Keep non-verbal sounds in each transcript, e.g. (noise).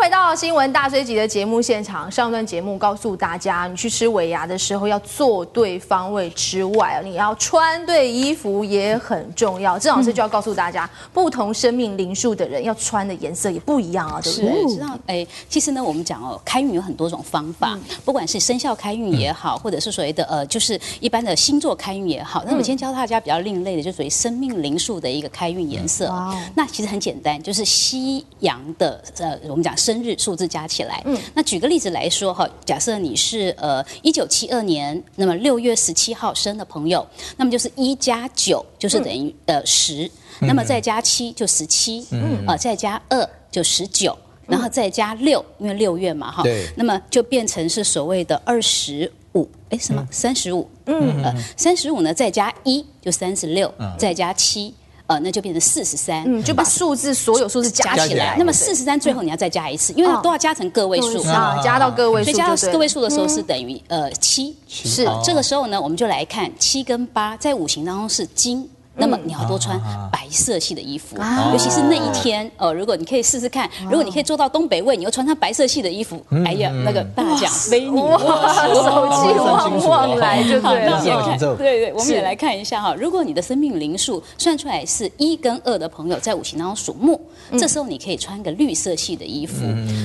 回到新闻大追击的节目现场，上段节目告诉大家，你去吃尾牙的时候要坐对方位之外，你要穿对衣服也很重要。郑老师就要告诉大家，不同生命灵数的人要穿的颜色也不一样啊，对不对？知道哎，其实呢，我们讲哦，开运有很多种方法，不管是生肖开运也好，或者是所谓的呃，就是一般的星座开运也好。那我今天教大家比较另类的，就属于生命灵数的一个开运颜色。那其实很简单，就是西洋的呃，我们讲生日数字加起来。嗯，那举个例子来说哈，假设你是呃一九七二年，那么六月十七号生的朋友，那么就是一加九就是等于呃十，那么再加七就十七，嗯，啊再加二就十九。然后再加六，因为六月嘛，哈，那么就变成是所谓的二十五，哎，什么？三十五？嗯，呃，三十五呢，再加一就三十六，再加七，呃，那就变成四十三。嗯，就把数字所有数字加起来。那么四十三最后你要再加一次，因为都要加成个位数啊，加到个位数，所以加到个位数的时候是等于呃七。是，这个时候呢，我们就来看七跟八在五行当中是金。那么你要多穿白色系的衣服，尤其是那一天哦。如果你可以试试看，如果你可以做到东北味，你又穿上白色系的衣服，哎呀，那个大奖。非你手气旺旺来就对？了。对对，我们也来看一下哈。如果你的生命灵数算出来是一跟二的朋友，在五行当中属木，这时候你可以穿个绿色系的衣服。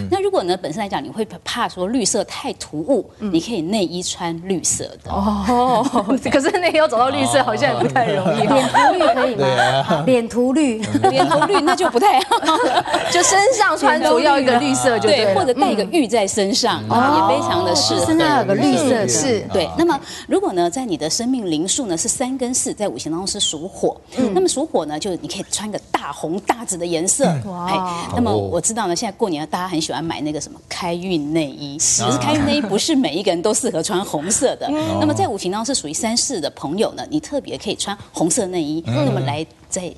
那如果呢，本身来讲你会怕说绿色太突兀，你可以内衣穿绿色的。哦，(laughs) 可是内衣要找到绿色好像也不太容易。(laughs) (laughs) 绿可以吗？脸涂绿，脸涂绿那就不太好，(laughs) 就身上穿着要一个绿色，就对，或者带一个玉在身上，也非常的适合。身上有个绿色是对。那么如果呢，在你的生命灵数呢是三跟四，在五行当中是属火，那么属火呢，就是你可以穿个大红大紫的颜色。哇！那么我知道呢，现在过年大家很喜欢买那个什么开运内衣，可是开运内衣不是每一个人都适合穿红色的。那么在五行当中是属于三四的朋友呢，你特别可以穿红色内衣。那么来在。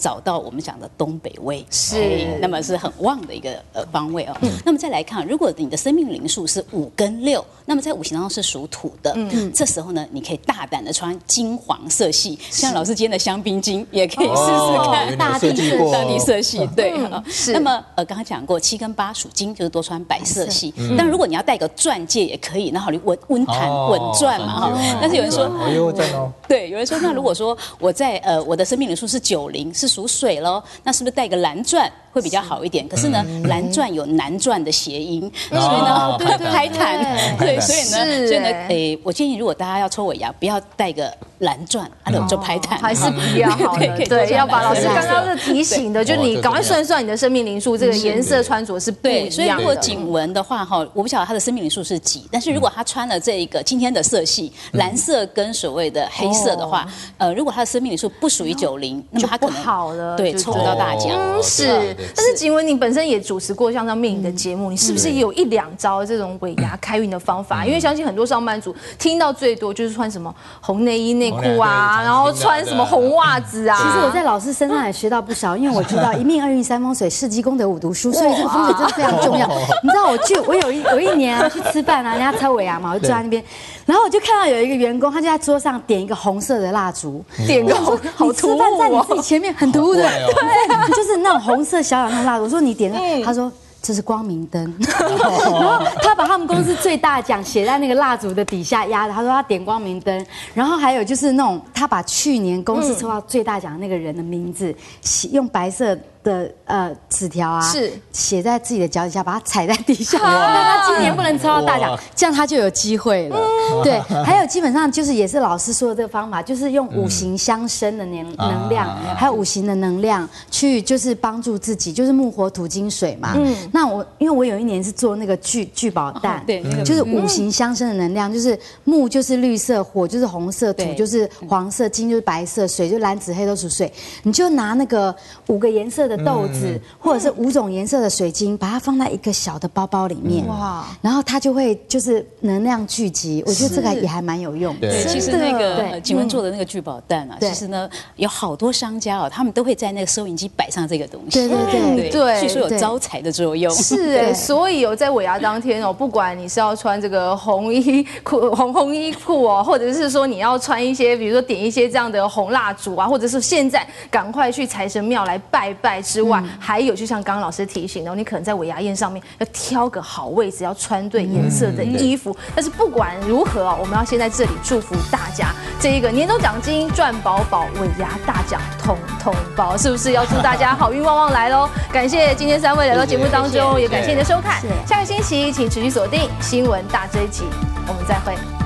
找到我们讲的东北味。是，那么是很旺的一个呃方位哦。那么再来看，如果你的生命灵数是五跟六，那么在五行当中是属土的，嗯，这时候呢，你可以大胆的穿金黄色系，像老师今天的香槟金也可以试试看，大地色、大地色系，对，是。那么呃，刚刚讲过七跟八属金，就是多穿白色系。但如果你要戴个钻戒也可以，那好，你稳稳弹稳钻嘛哈。但是有人说，(laughs) 对，有人说，那如果说我在呃我的生命灵数是九零。是属水喽，那是不是带个蓝钻会比较好一点？可是呢，蓝钻有蓝钻的谐音，所以呢，拍弹，(laughs) 对，所以呢，所以呢，诶，我建议如果大家要抽尾牙，不要带个。蓝钻，啊，就拍弹，还是比较好的。对，要把老师刚刚是提醒的，就你赶快算算你的生命灵数，这个颜色穿着是不一样的。所以如果景文的话，哈，我不晓得他的生命灵数是几，但是如果他穿了这一个今天的色系，蓝色跟所谓的黑色的话，呃，如果他的生命灵数不属于九零，那么他可能好了，对，抽不到大奖。是，但是景文你本身也主持过像这样命运的节目，你是不是有一两招这种尾牙开运的方法？因为相信很多上班族听到最多就是穿什么红内衣内。裤啊，然后穿什么红袜子啊？其实我在老师身上也学到不少，因为我知道 (laughs) 一命二运三风水，四积功德五读书，所以这个风水真的非常重要。(laughs) 你知道，我去，我有一有一年啊去吃饭啊，人家抽尾牙嘛，我就坐在那边，(laughs) 然后我就看到有一个员工，他就在桌上点一个红色的蜡烛，点个红，好突兀在你自己前面很突兀的，对，就是那种红色小小的蜡烛。我说你点，他说。这是光明灯，然后他把他们公司最大奖写在那个蜡烛的底下压着。他说他点光明灯，然后还有就是那种他把去年公司抽到最大奖那个人的名字写用白色。的呃纸条啊，是写在自己的脚底下，把它踩在地下。(laughs) 那他今年不能抽到大奖，这样他就有机会了。对，还有基本上就是也是老师说的这个方法，就是用五行相生的能能量，还有五行的能量去就是帮助自己，就是木火土金水嘛。嗯。那我因为我有一年是做那个聚聚宝蛋，对，就是五行相生的能量，就是木就是绿色，火就是红色，土就是黄色，金就是白色，水就蓝紫黑都属水。你就拿那个五个颜色。的豆子，或者是五种颜色的水晶，把它放在一个小的包包里面，哇，然后它就会就是能量聚集。我觉得这个也还蛮有用。对，其实那个景文做的那个聚宝蛋啊，其实呢有好多商家哦，他们都会在那个收银机摆上这个东西。对对对。对，据说有招财的作用。是哎，所以哦，在尾牙当天哦，不管你是要穿这个红衣裤、红红衣裤哦，或者是说你要穿一些，比如说点一些这样的红蜡烛啊，或者是现在赶快去财神庙来拜拜。来之外，还有就像刚刚老师提醒的，你可能在尾牙宴上面要挑个好位置，要穿对颜色的衣服。但是不管如何啊，我们要先在这里祝福大家，这一个年终奖金赚饱饱，尾牙大奖通通包，是不是要祝大家好运旺旺来喽？感谢今天三位来到节目当中，也感谢你的收看。下个星期请持续锁定新闻大追击，我们再会。